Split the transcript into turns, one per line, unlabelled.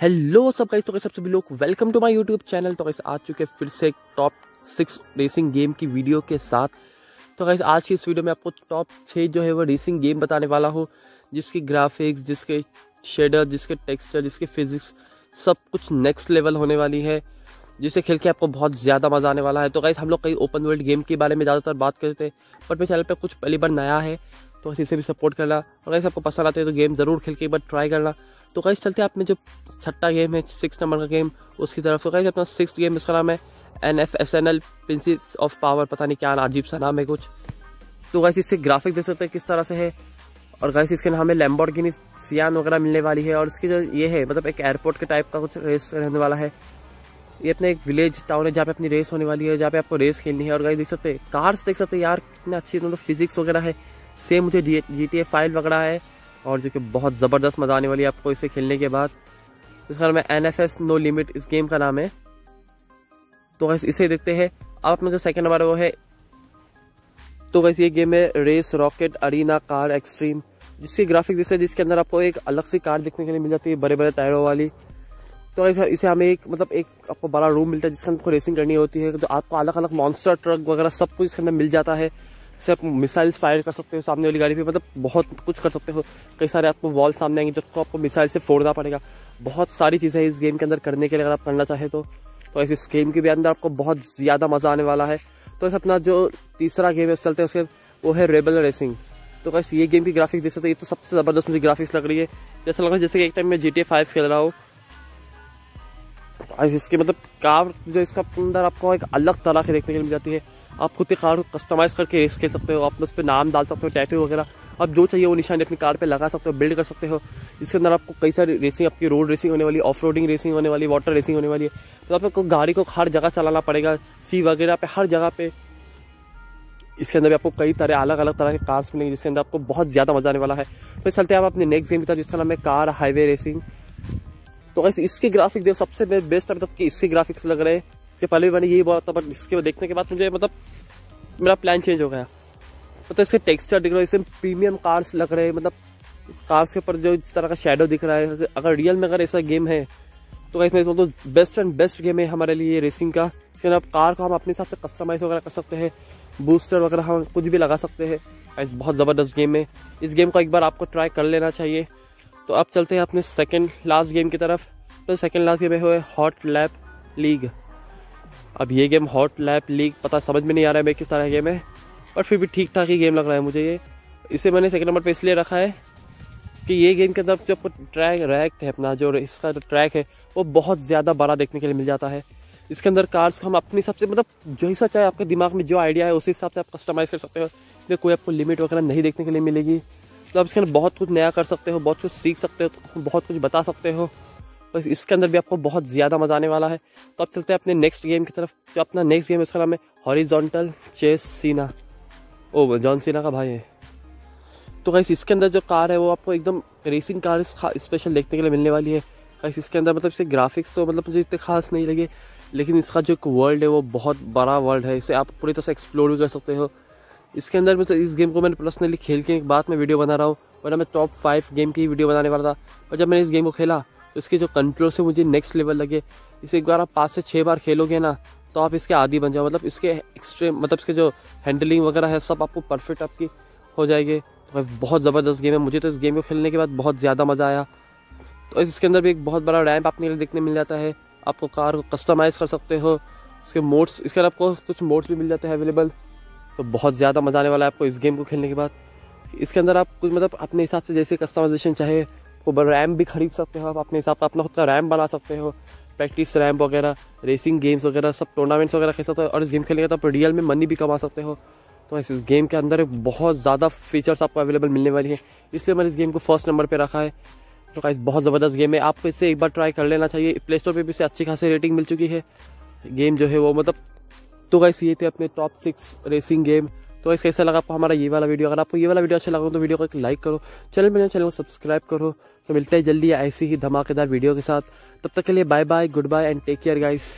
Hello सब guys तो कैसे सभी लोग? Welcome to my YouTube channel तो कैसे आ चुके फिर से टॉप सिक्स रेसिंग गेम की वीडियो के साथ। तो कैसे आज की इस वीडियो में आपको टॉप छः जो है वो रेसिंग गेम बताने वाला हूँ, जिसकी ग्राफिक्स जिसके शेडर जिसके टेक्सचर जिसके फिजिक्स सब कुछ नेक्स्ट लेवल होने वाली है, जिसे खेल के आपको बहुत ज़्यादा मज़ा आने वाला है। तो गाइस हम लोग कई ओपन वर्ल्ड गेम के बारे में ज़्यादातर बात करते हैं बट मेरे चैनल पर कुछ पहली बार नया है तो इसे भी सपोर्ट करना। और अगर आपको पसंद आते हैं तो गेम ज़रूर खेल के एक बार ट्राई करना। तो कैसे चलते आपने जो छठा गेम है सिक्स नंबर का गेम उसकी तरफ़। तो कैसे अपना सिक्स गेम इसका नाम है N F S N L principles of power पता नहीं क्या अजीब सा नाम है कुछ। तो वैसे इससे ग्राफिक देख सकते हैं किस तरह से है। और वैसे इसके नाम है लैम्बोर्गिनी सियान वगैरह मिलने वाली है। और इसकी जो ये है मतलब एक एयरपोर्ट के टाइप का कुछ रेस रहने वाला है। ये अपने एक विलेज टाउन है जहाँ पे अपनी रेस होने वाली है जहाँ पे आपको रेस खेलनी है। और गाइस देख सकते हैं कार्स देख सकते हैं, यार, कितने अच्छी मतलब फिजिक्स वगैरह है। सेम मुझे जी टी फ़ाइल वगैरह है और जो कि बहुत ज़बरदस्त मज़ा आने वाली है आपको इसे खेलने के बाद। इसका नाम है N F S no limit इस गेम का नाम है। तो वैसे इसे देखते हैं। अब अपना जो सेकेंड नंबर वो है। तो वैसे ये गेम है race rocket arena car extreme जिसकी ग्राफिक जैसे जिसके अंदर आपको एक अलग सी कार देखने के लिए मिल जाती है बड़े बड़े टायरों वाली। तो ऐसा इसे हमें एक मतलब एक आपको बड़ा रूम मिलता है, जिसके अंदर आपको रेसिंग करनी होती है। तो आपको अलग अलग मॉन्स्टर ट्रक वगैरह सब कुछ इसके अंदर मिल जाता है। से आप मिसाइल्स फायर कर सकते हो सामने वाली गाड़ी पे। मतलब बहुत कुछ कर सकते हो। कई सारे आपको वॉल सामने आएँगे जिसको आपको मिसाइल से फोड़ना पड़ेगा। बहुत सारी चीज़ें इस गेम के अंदर करने के लिए अगर आप करना चाहे तो। तो ऐसे इस गेम के भी अंदर आपको बहुत ज़्यादा मज़ा आने वाला है। तो ऐसे अपना जो तीसरा गेम है चलते हैं उसके वो है रेबल रेसिंग तो कैसे ये गेम की ग्राफिक्स देख सकते हैं। ये तो सबसे ज़बरदस्त मुझे ग्राफिक्स लग रही है। जैसा लग रहा है जैसे कि एक टाइम में जी टी फाइव खेल रहा हूँ। इसके मतलब कार जो इसका अंदर आपको एक अलग तरह की देखने के लिए मिल जाती है। आप खुद की कार कस्टमाइज करके रेस खेल सकते हो, आप उस पर नाम डाल सकते हो टैटू वगैरह। आप जो चाहिए वो निशानी अपनी कार पे लगा सकते हो बिल्ड कर सकते हो। इसके अंदर आपको कई सारी रेसिंग आपकी रोड रेसिंग होने वाली ऑफ़ रोडिंग रेसिंग होने वाली वाटर रेसिंग होने वाली है। तो आपको गाड़ी को हर जगह चलाना पड़ेगा सी वगैरह पे, हर जगह पे। इसके अंदर भी आपको कई तरह अलग अलग तरह के कार्स मिलेंगे, जिसके अंदर आपको बहुत ज़्यादा मज़ा आने वाला है। तो चलते हैं आप अपने नेक्स्ट गेम की तरफ़ जिसका नाम है कार हाईवे रेसिंग तो इसके ग्राफिक देखो, सबसे बेस्ट अभी कि इसके ग्राफिक्स लग रहे हैं। कि पहले भी मैंने यही बोला था बट इसके देखने के बाद मुझे मतलब मेरा प्लान चेंज हो गया। मतलब इसके टेक्सचर दिख रहा है इसमें प्रीमियम कार्स लग रहे हैं मतलब कार्स के ऊपर जो इस तरह का शेडो दिख रहा है अगर रियल में अगर ऐसा गेम है तो इसमें तो बेस्ट एंड बेस्ट गेम है हमारे लिए रेसिंग का। फिर अब कार को हम अपने हिसाब से कस्टमाइज वगैरह कर सकते हैं बूस्टर वगैरह हम कुछ भी लगा सकते हैं। बहुत ज़बरदस्त गेम है। इस गेम को एक बार आपको ट्राई कर लेना चाहिए। तो अब चलते हैं अपने सेकेंड लास्ट गेम की तरफ़। तो सेकेंड लास्ट गेम है हॉट लैप लीग। अब ये गेम हॉट लैप लीग पता समझ में नहीं आ रहा है मैं किस तरह गेम है बट फिर भी ठीक ठाक ही गेम लग रहा है मुझे ये। इसे मैंने सेकंड नंबर पे इसलिए रखा है कि ये गेम के अंदर जो ट्रैक रैक है अपना, जो इसका जो ट्रैक है, वो बहुत ज़्यादा बड़ा देखने के लिए मिल जाता है। इसके अंदर कार्स को हम अपने हिसाब से मतलब जो हिस्सा चाहे आपके दिमाग में जो आइडिया है, उसी हिसाब से आप कस्टमाइज़ कर सकते हो। इसमें कोई आपको लिमिट वगैरह नहीं देखने के लिए मिलेगी। आप इसके अंदर बहुत कुछ नया कर सकते हो, बहुत कुछ सीख सकते हो, बहुत कुछ बता सकते हो। बस इसके अंदर भी आपको बहुत ज़्यादा मज़ा आने वाला है। तो अब चलते हैं अपने नेक्स्ट गेम की तरफ़। जो अपना नेक्स्ट गेम है उसका नाम है हॉरिजॉन्टल चेस सीना ओ जॉन सीना का भाई है। तो कैसे इसके अंदर जो कार है, वो आपको एकदम रेसिंग कार स्पेशल देखने के लिए मिलने वाली है। कैसे इसके अंदर मतलब इसे ग्राफिक्स तो मतलब मुझे इतने खास नहीं लगे, लेकिन इसका जो एक वर्ल्ड है, वो बहुत बड़ा वर्ल्ड है। इसे आप पूरी तरह से एक्सप्लोर भी कर सकते हो। इसके अंदर मतलब इस गेम को मैंने पर्सनली खेल के बाद में वीडियो बना रहा हूँ, वरना मैं टॉप फाइव गेम की वीडियो बनाने वाला था। पर जब मैंने इस गेम को खेला तो इसके जो कंट्रोल से मुझे नेक्स्ट लेवल लगे। इसे एक बार आप पाँच से छः बार खेलोगे ना तो आप इसके आदि बन जाओ। मतलब इसके एक्सट्रीम मतलब इसके जो हैंडलिंग वगैरह है, सब आपको परफेक्ट आपकी हो जाएगी। तो बहुत ज़बरदस्त गेम है। मुझे तो इस गेम को खेलने के बाद बहुत ज़्यादा मज़ा आया। तो इसके अंदर भी एक बहुत बड़ा रैम्प लिए देखने मिल जाता है। आपको कार को कस्टमाइज़ कर सकते हो। उसके मोड्स इसके अंदर आपको कुछ मोड्स भी मिल जाते हैं अवेलेबल तो बहुत ज़्यादा मज़ा आने वाला है आपको इस गेम को खेलने के बाद। इसके अंदर आप कुछ मतलब अपने हिसाब से जैसे कस्टमाइजेशन चाहे वो रैम भी खरीद सकते हो आप, अपने हिसाब से अपना खुद का रैम बना सकते हो प्रैक्टिस रैम वगैरह रेसिंग गेम्स वगैरह, सब टूर्नामेंट्स वगैरह खेल सकते हो और इस गेम खेलने का तो आप रियल में मनी भी कमा सकते हो। तो इस गेम के अंदर बहुत ज़्यादा फीचर्स आपको अवेलेबल मिलने वाली हैं। इसलिए मैंने इस गेम को फ़र्स्ट नंबर पर रखा है। तो गाइस बहुत ज़बरदस्त गेम है। आपको इसे एक बार ट्राई कर लेना चाहिए। प्ले स्टोर पर भी इसे अच्छी खासी रेटिंग मिल चुकी है। गेम जो है वो मतलब तो गाइस ये थे अपने टॉप सिक्स रेसिंग गेम तो इस कैसा लगा आपको हमारा ये वाला वीडियो? अगर आपको ये वाला वीडियो अच्छा लगा तो वीडियो को एक लाइक करो चैनल में चैनल को सब्सक्राइब करो। तो मिलते हैं जल्दी ऐसी ही धमाकेदार वीडियो के साथ। तब तक के लिए bye bye goodbye and take care guys